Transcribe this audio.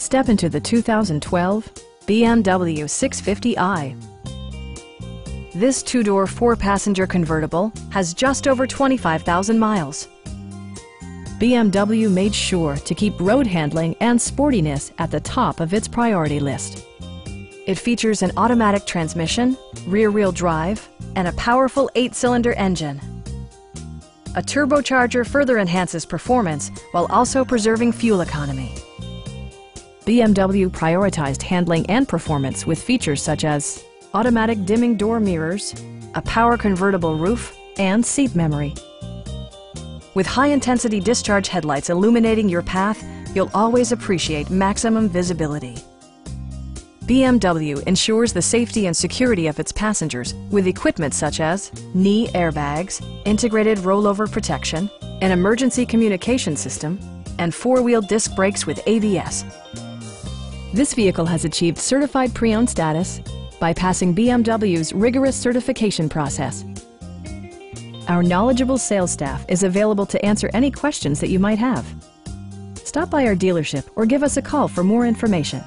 Step into the 2012 BMW 650i. This two-door, four-passenger convertible has just over 25,000 miles. BMW made sure to keep road handling and sportiness at the top of its priority list. It features an automatic transmission, rear-wheel drive, and a powerful eight-cylinder engine. A turbocharger further enhances performance while also preserving fuel economy. BMW prioritized handling and performance with features such as automatic dimming door mirrors, a power convertible roof, and seat memory. With high-intensity discharge headlights illuminating your path, you'll always appreciate maximum visibility. BMW ensures the safety and security of its passengers with equipment such as knee airbags, integrated rollover protection, an emergency communication system, and four-wheel disc brakes with ABS. This vehicle has achieved certified pre-owned status by passing BMW's rigorous certification process. Our knowledgeable sales staff is available to answer any questions that you might have. Stop by our dealership or give us a call for more information.